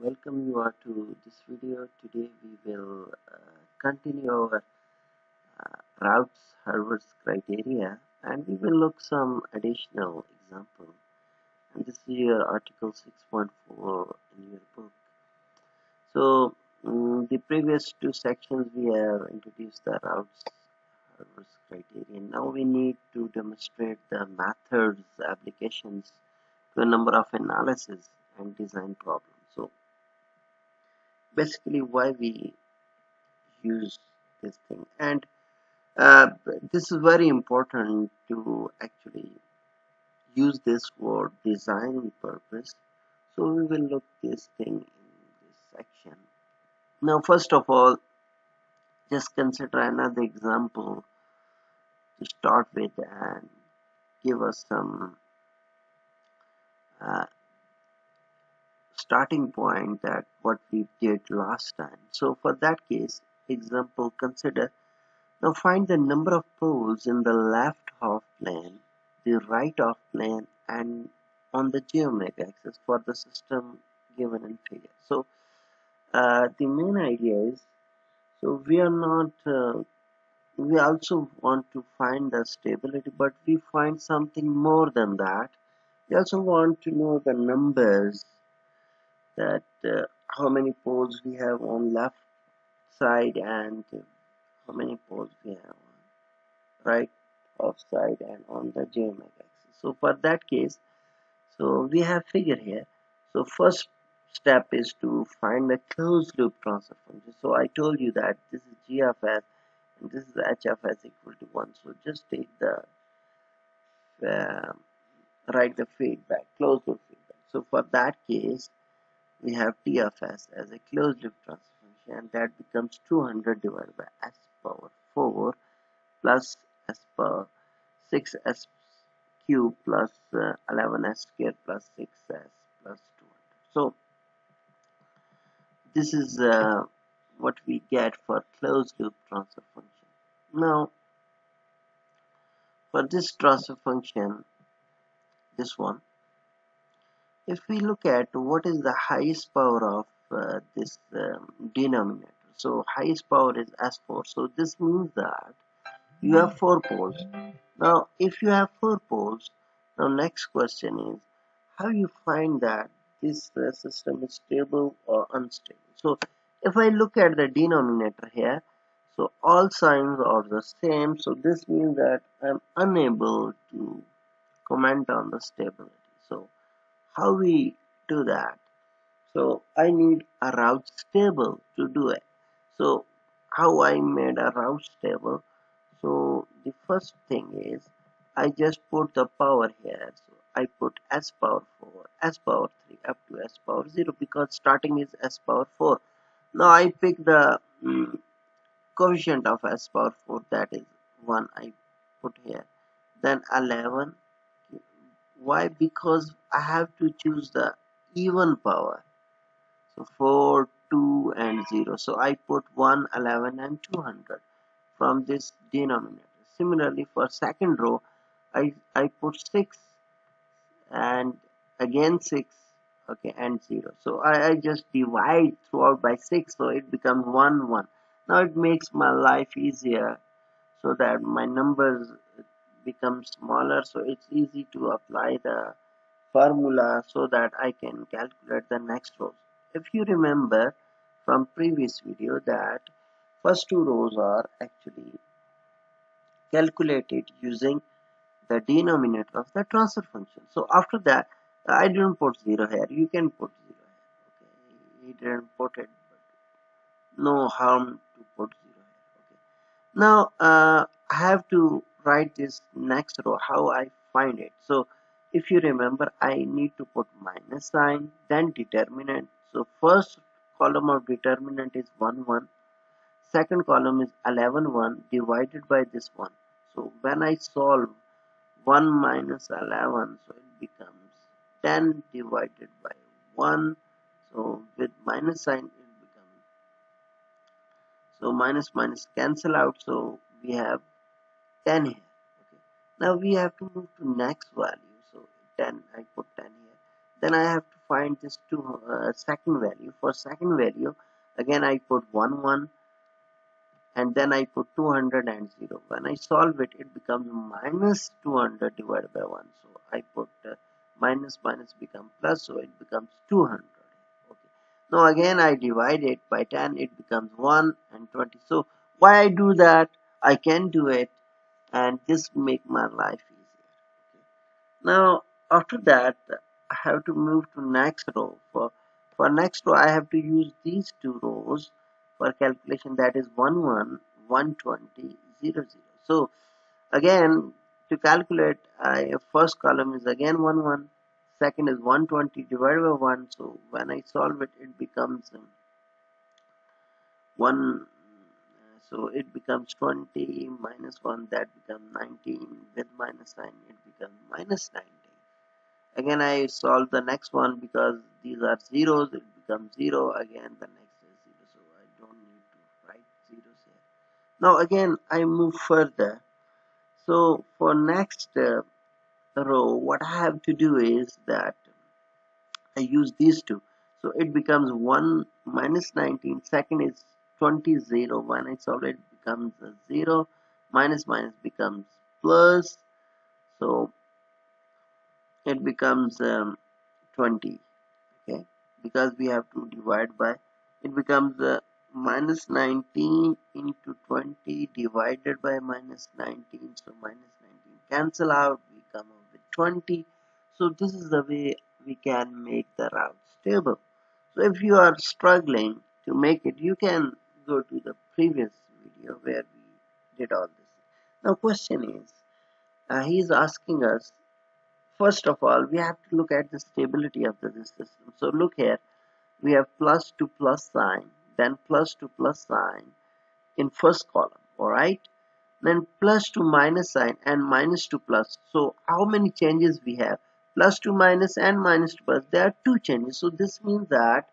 welcome you all to this video. Today we will uh, continue our uh, Routh's Hurwitz criteria and we will look some additional example. And this is your article 6.4 in your book. So in the previous two sections we have introduced the Routh's Hurwitz criteria. Now we need to demonstrate the methods, applications to a number of analysis and design problems basically why we use this thing. And uh, this is very important to actually use this for design purpose. So we will look this thing in this section. Now first of all just consider another example to start with and give us some uh, starting point that what we did last time. So for that case, example consider now find the number of poles in the left half plane, the right half plane and on the geometric axis for the system given in figure. So uh, the main idea is so we are not uh, we also want to find the stability but we find something more than that we also want to know the numbers that uh, how many poles we have on left side and how many poles we have on right off side and on the geometric axis. So for that case, so we have figure here. So first step is to find the closed loop transfer function. So I told you that this is g of s and this is h of s equal to 1. So just take the uh, write the feedback, closed loop feedback. So for that case, we have T of s as a closed loop transfer function and that becomes 200 divided by s power 4 plus s power 6s cube plus uh, 11s square plus 6s plus 200. So this is uh, what we get for closed loop transfer function. Now for this transfer function this one if we look at what is the highest power of uh, this um, denominator so highest power is s4 so this means that you have four poles. Now if you have four poles now next question is how you find that this uh, system is stable or unstable? So if I look at the denominator here so all signs are the same so this means that I'm unable to comment on the stability how we do that? So I need a Routh table to do it. So how I made a Routh table? So the first thing is I just put the power here. So I put s power 4 s power 3 up to s power 0 because starting is s power 4 now I pick the um, coefficient of s power 4 that is 1 I put here. Then 11 why? Because I have to choose the even power. So 4 2 and 0 so I put 1 11 and 200 from this denominator. Similarly for second row I, I put 6 and again 6 okay and 0 so I, I just divide throughout by 6 so it becomes 1 1 now it makes my life easier so that my numbers become smaller so it's easy to apply the formula so that I can calculate the next rows. If you remember from previous video that first two rows are actually calculated using the denominator of the transfer function. So after that I didn't put 0 here. You can put 0 here okay? He didn't put it but no harm to put 0 here okay? Now uh, I have to write this next row how I find it. So if you remember I need to put minus sign then determinant. So first column of determinant is 1 1 second column is 11 1 divided by this one. So when I solve 1 minus 11 so it becomes 10 divided by 1 so with minus sign it becomes so minus minus cancel out. So we have 10 here. Okay. Now we have to move to next value. So 10 I put 10 here. Then I have to find this two uh, second value. For second value again I put 1 1 and then I put 200 and 0 when I solve it it becomes minus 200 divided by 1 so I put uh, minus minus become plus so it becomes 200 okay. Now again I divide it by 10 it becomes 1 and 20 so why I do that? I can do it and this make my life easier okay. now after that I have to move to next row for for next row I have to use these two rows for calculation. That is 1 1 120 0 0 so again to calculate I first column is again 1 1 second is 120 divided by 1 so when I solve it it becomes um, 1 so it becomes 20 minus 1 that becomes 19 with minus sign it becomes minus 19 again I solve the next one because these are zeros it becomes 0 again the next is 0 so I don't need to write zeros here. Now again I move further. So for next uh, row what I have to do is that I use these two. So it becomes 1 minus 19 second is 20 0 when I solve it becomes 0 minus minus becomes plus. So it becomes um, 20 okay? Because we have to divide by it becomes uh, minus 19 into 20 divided by minus 19 so minus 19 cancel out. We come up with 20 so this is the way we can make the Routh's table so if you are struggling to make it you can go to the previous video where we did all this. Now question is uh, he is asking us first of all we have to look at the stability of the system. So look here. We have plus to plus sign then plus to plus sign in first column all right? Then plus to minus sign and minus to plus. So how many changes we have? Plus to minus and minus to plus. There are two changes. So this means that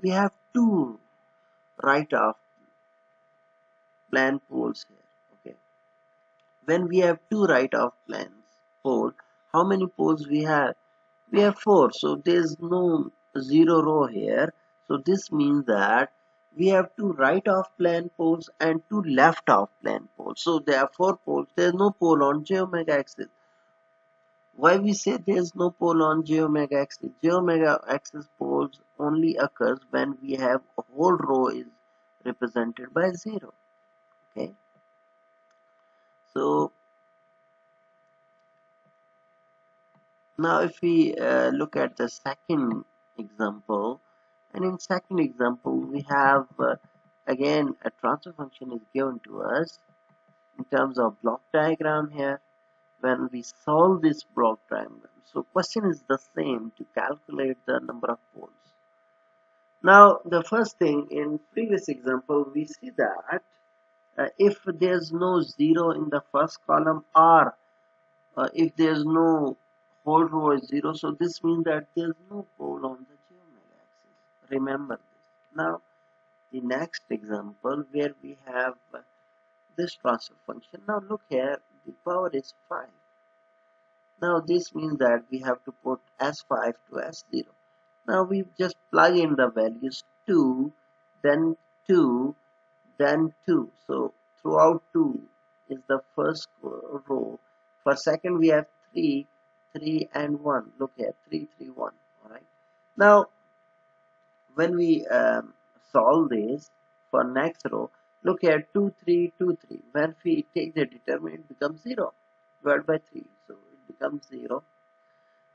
we have two right off plan poles here okay? When we have two right of plans pole how many poles we have? We have four so there's no zero row here. So this means that we have two right off plane poles and two left off plane poles so there are four poles there's no pole on j omega axis. Why we say there's no pole on j omega axis? J omega axis poles only occurs when we have a whole row is represented by zero okay. So now if we uh, look at the second example and in second example we have uh, again a transfer function is given to us in terms of block diagram here. When we solve this block diagram so question is the same to calculate the number of poles. Now the first thing in previous example we see that uh, if there's no zero in the first column or uh, if there's no whole row is 0 so this means that there's no pole on the omega axis. Remember this. Now the next example where we have this transfer function. Now look here the power is 5 now this means that we have to put s5 to s0 now we just plug in the values 2 then 2 then 2 so throughout 2 is the first row. For second we have 3 3 and 1 look here 3 3 1 all right. Now when we um, solve this for next row look here 2 3 2 3 when we take the determinant it becomes 0 divided by 3 so it becomes 0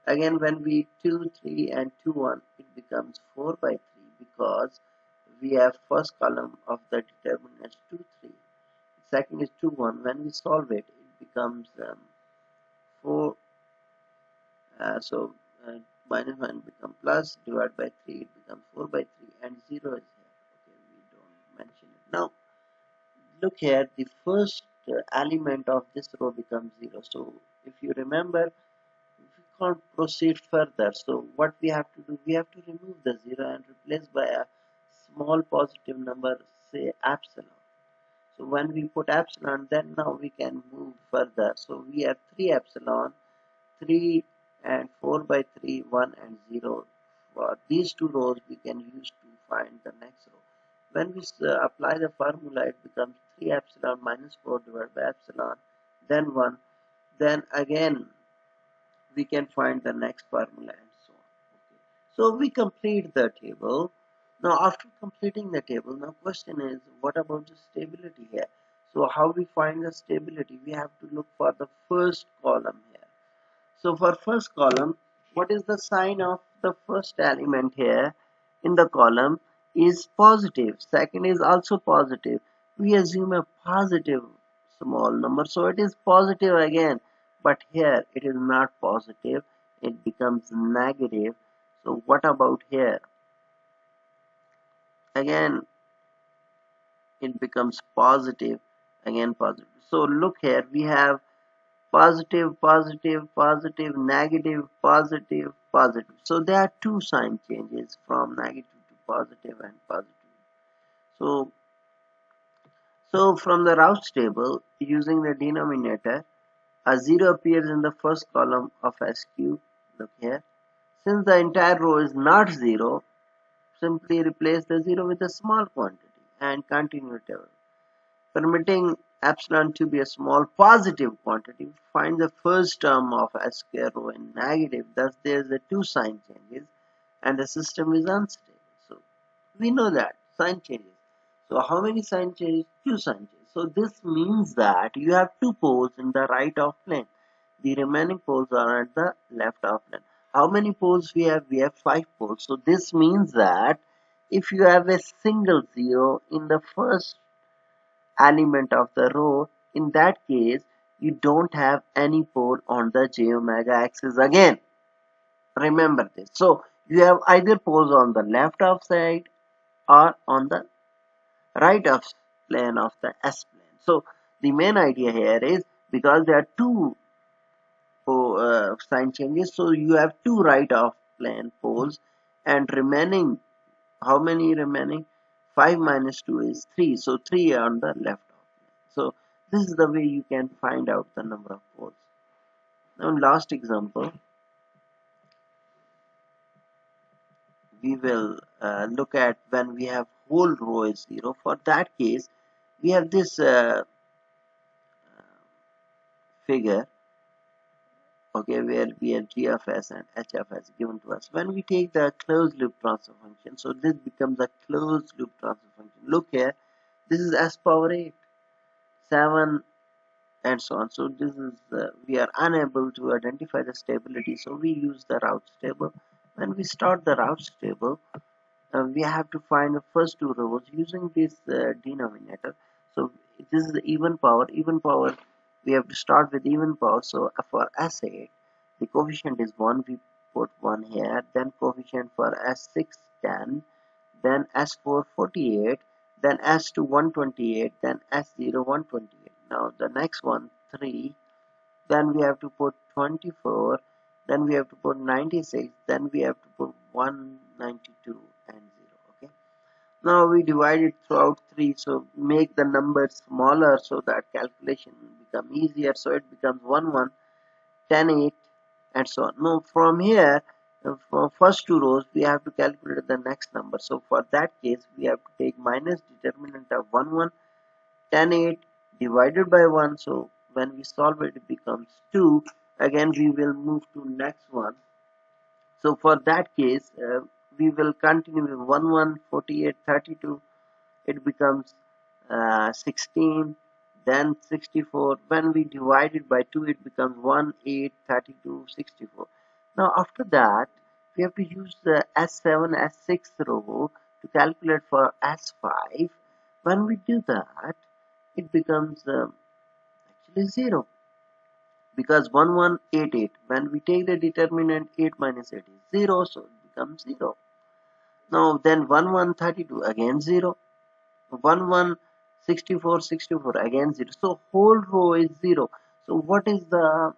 again when we 2 3 and 2 1 it becomes 4 by 3 because we have first column of the determinant as 2 3 second is 2 1 when we solve it it becomes um, 4 uh, so uh, minus 1 become plus divided by 3 it becomes 4 by 3 and 0 is here. Okay we don't mention it now. Look here the first uh, element of this row becomes 0 so if you remember we can't proceed further. So what we have to do we have to remove the 0 and replace by a small positive number say epsilon. So when we put epsilon then now we can move further. So we have 3 epsilon 3 and 4 by 3 1 and 0 for these two rows we can use to find the next row. When we uh, apply the formula it becomes 3 epsilon minus 4 divided by epsilon then 1 then again we can find the next formula and so on. Okay. so we complete the table now after completing the table now question is what about the stability here? So how we find the stability? We have to look for the first column here. So for first column what is the sign of the first element here in the column is positive. second is also positive. We assume a positive small number. So it is positive again but here it is not positive. It becomes negative. So what about here again it becomes positive again positive. So look here we have positive positive positive negative positive positive. So there are two sign changes from negative to positive and positive. So so from the Routh's table using the denominator a 0 appears in the first column of SQ look here. Since the entire row is not 0 simply replace the 0 with a small quantity and continue table permitting epsilon to be a small positive quantity find the first term of S square row in negative thus there is a two sign changes and the system is unstable so we know that sign changes so how many sign changes? Two sign changes. So this means that you have two poles in the right of plane. The remaining poles are at the left of plane. How many poles we have? We have five poles. So this means that if you have a single zero in the first element of the row, in that case, you don't have any pole on the j omega axis again. Remember this. So you have either poles on the left of side or on the right of plane of the S plane. So the main idea here is because there are two uh, sign changes, so you have two right of plane poles and remaining, how many remaining? 5 minus 2 is 3, so 3 on the left of. So this is the way you can find out the number of poles. Now last example. we will uh, look at when we have whole row is 0 for that case we have this uh, figure okay where we have g of s and h of s given to us. When we take the closed loop transfer function so this becomes a closed loop transfer function. Look here this is s power 8 7 and so on. So this is uh, we are unable to identify the stability so we use the Routh's table. When we start the Routh's table uh, we have to find the first two rows using this uh, denominator. So this is the even power even power we have to start with even power so for s8 the coefficient is 1 we put 1 here then coefficient for s6 10 then s4 48 then s2 128 then s0 128 now the next one 3 then we have to put 24 then we have to put 96 then we have to put 192 and 0 okay? Now we divide it throughout 3 so make the numbers smaller so that calculation become easier so it becomes 1 1 10 8 and so on. Now from here for first two rows we have to calculate the next number. So for that case we have to take minus determinant of 1 1 10 8 divided by 1 so when we solve it it becomes 2 again we will move to next one. So for that case uh, we will continue with 1 1 48 32 it becomes uh, 16 then 64 when we divide it by 2 it becomes 1 8 32 64 now after that we have to use the s7 s6 row to calculate for s5 when we do that it becomes um, actually 0 because 1188 when we take the determinant 8 minus 8 is 0 so it becomes 0 now then 1132 again 0 1164 64 64 again 0 so whole row is 0 so what is the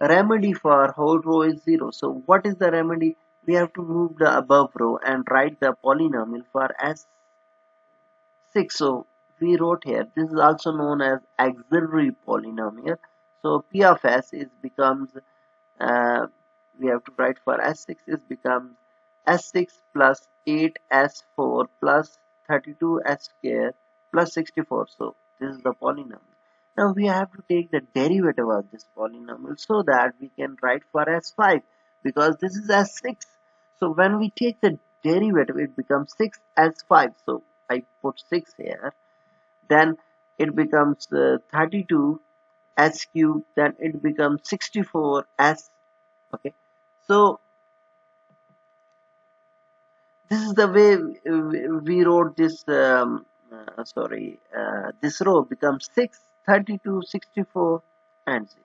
remedy for whole row is 0 so what is the remedy? We have to move the above row and write the polynomial for s6 so we wrote here this is also known as auxiliary polynomial. So P of S is becomes uh, we have to write for S6 is becomes s6 plus 8s4 plus 32s square plus 64 so this is the polynomial. Now we have to take the derivative of this polynomial so that we can write for s5 because this is s6 so when we take the derivative it becomes 6 s5 so I put 6 here. Then it becomes uh, 32 s cube then it becomes 64 s okay? So this is the way we wrote this um, uh, sorry uh, this row becomes 6 32 64 and 0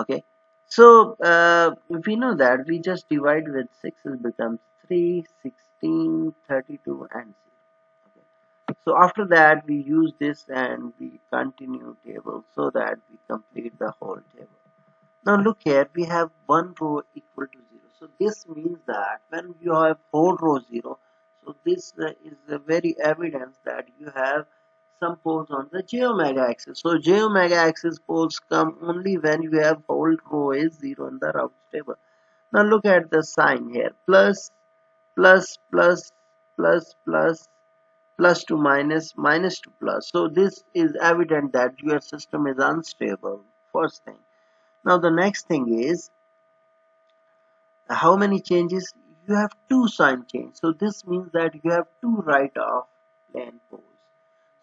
okay? So uh, we know that we just divide with 6 it becomes 3 16 32 and 0 okay. so after that we use this and we continue table so that we complete the whole table. Now look here we have one row equal to 0 so this means that when you have whole row 0 so this uh, is uh, very evidence that you have some poles on the j omega axis. So j omega axis poles come only when you have whole row is 0 in the Routh's table. Now look at the sign here. Plus plus plus plus plus plus to minus minus to plus. So this is evident that your system is unstable. First thing. Now the next thing is how many changes you have two sign change. So this means that you have two right of plane poles.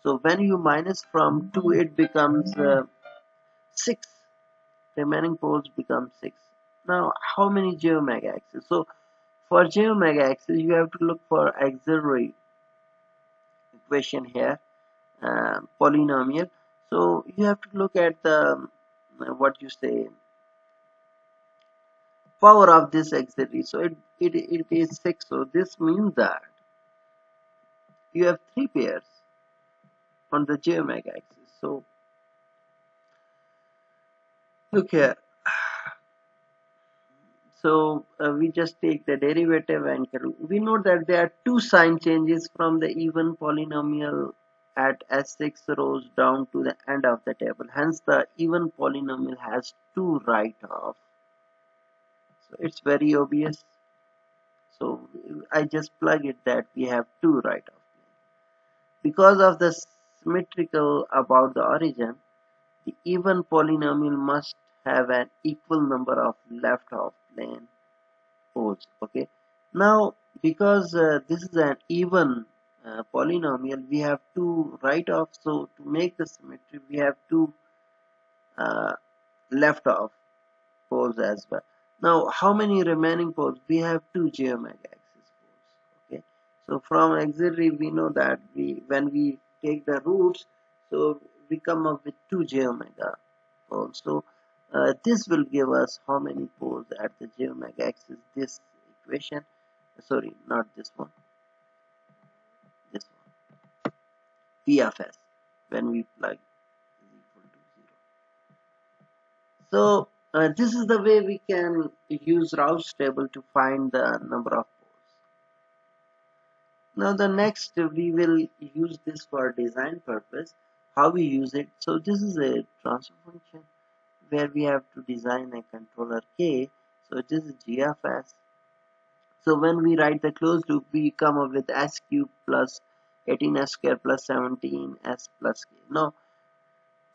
So when you minus from 2 it becomes uh, 6 remaining poles become 6 now how many j omega axis so for j omega axis you have to look for auxiliary equation here uh, polynomial. So you have to look at the what you say power of this auxiliary so it, it, it is 6 so this means that you have three pairs on the j omega axis so look here so uh, we just take the derivative and we know that there are two sign changes from the even polynomial at S6 rows down to the end of the table. Hence the even polynomial has two right of. So it's very obvious. So I just plug it that we have two right of. Because of the symmetrical about the origin, the even polynomial must have an equal number of left of plane poles. Okay. Now because uh, this is an even uh, polynomial we have two right off so to make the symmetry we have two uh, left off poles as well now how many remaining poles we have two j omega axis poles okay? So from auxiliary we know that we when we take the roots so we come up with two j omega so uh, this will give us how many poles at the j omega axis this equation? Sorry not this one. P of s when we plug is equal to 0. So uh, this is the way we can use Routh's table to find the number of poles. Now the next we will use this for design purpose. How we use it. So this is a transfer function where we have to design a controller K. So this is G of S. So when we write the closed loop, we come up with S cube plus 18s square plus 17s plus k. Now,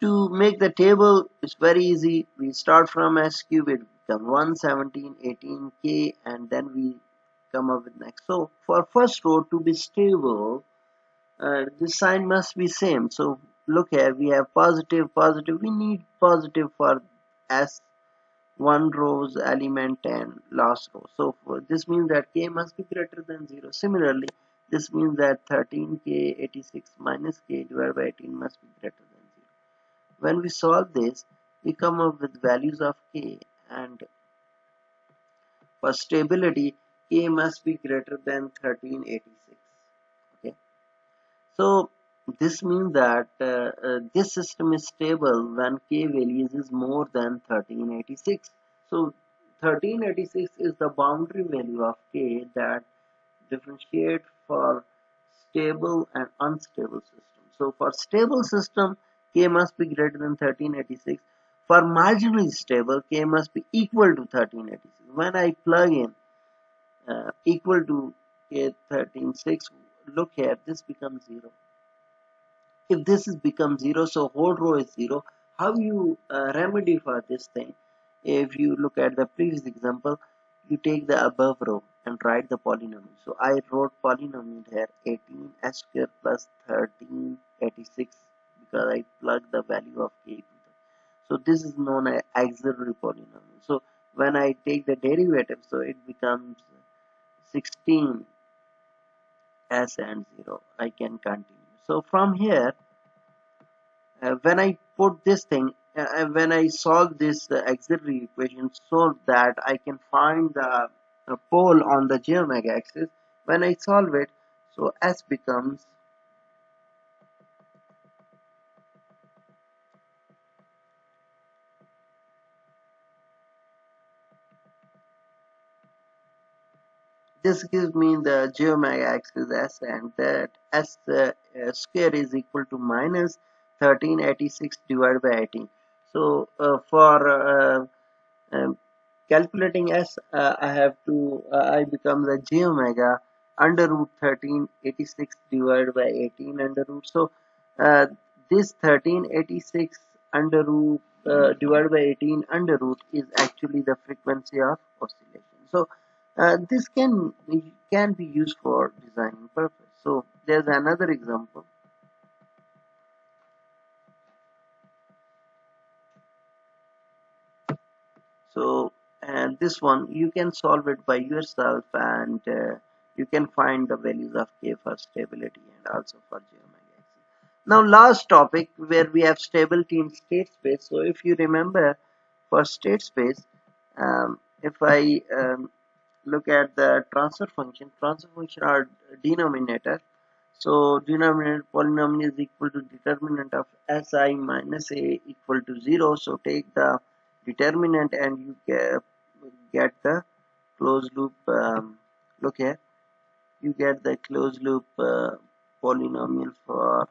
to make the table, it's very easy. We start from s cube, it becomes 1, 17, 18k, and then we come up with next. So, for first row to be stable, uh, the sign must be same. So, look here, we have positive, positive. We need positive for s one rows element and last row. So, this means that k must be greater than 0. Similarly, this means that 13k86 minus k divided by 18 must be greater than 0. When we solve this, we come up with values of k and for stability, k must be greater than 1386. Okay. So this means that uh, uh, this system is stable when k values is more than 1386. So 1386 is the boundary value of k that differentiate for stable and unstable system. So for stable system, K must be greater than 1386. for marginally stable k must be equal to 1386 when I plug in uh, equal to k 136 look here this becomes 0 if this is become 0 so whole row is 0 how you uh, remedy for this thing? If you look at the previous example you take the above row and write the polynomial. So I wrote polynomial here 18 s square plus 13 86 because I plug the value of k so this is known as auxiliary polynomial. So when I take the derivative so it becomes 16 s and 0 I can continue. So from here uh, when I put this thing uh, when I solve this uh, auxiliary equation so that I can find the uh, pole on the j omega axis when I solve it so s becomes this gives me the omega axis s and that s uh, uh, square is equal to minus 1386 divided by 18 so uh, for uh, um, calculating s uh, I have to uh, I become the j omega under root 1386 divided by 18 under root. So uh, this 1386 under root divided by 18 under root is actually the frequency of oscillation. So uh, this can can be used for designing purpose. So there's another example. So and this one you can solve it by yourself and uh, you can find the values of k for stability and also for geometry. Now last topic where we have stability in state space. So if you remember for state space, um, if I um, look at the transfer function. Transfer function are denominator. So denominator polynomial is equal to determinant of si minus a equal to 0 so take the determinant and you get, get the closed loop um, look here. You get the closed loop uh, polynomial for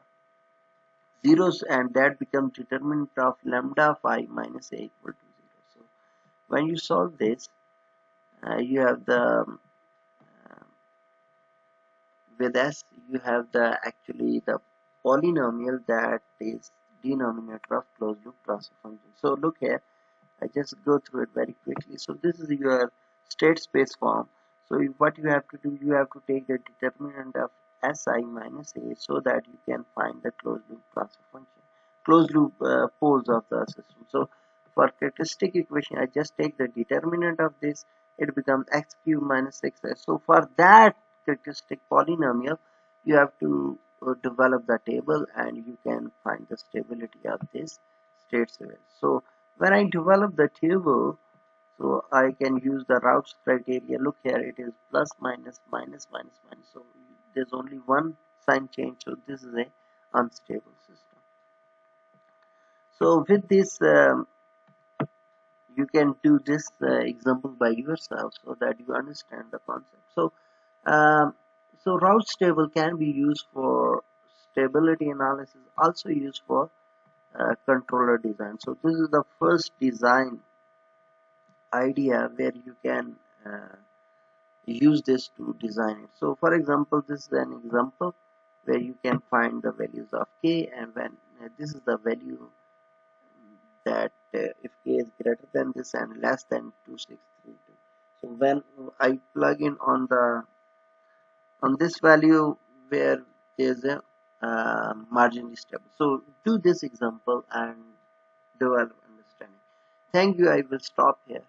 zeros and that becomes determinant of lambda phi minus a equal to 0 so when you solve this you have the um, with s you have the actually the polynomial that is denominator of closed loop transfer function. So look here. I just go through it very quickly. So this is your state space form. So what you have to do you have to take the determinant of si minus a so that you can find the closed loop transfer function closed loop uh, poles of the system. So for characteristic equation I just take the determinant of this it becomes x cube minus 6s so for that characteristic polynomial you have to uh, develop the table and you can find the stability of this state space so when I develop the table so I can use the Routh's criteria. Look here it is plus minus minus minus minus. So there's only one sign change. So this is a unstable system. So with this um, you can do this uh, example by yourself so that you understand the concept. So um, so Routh's table can be used for stability analysis also used for uh, controller design. So this is the first design idea where you can uh, use this to design it. So for example this is an example where you can find the values of k and when this is the value that if k is greater than this and less than 2632 so when I plug in on the on this value where there's a uh, margin stable. So do this example and develop understanding. Thank you. I will stop here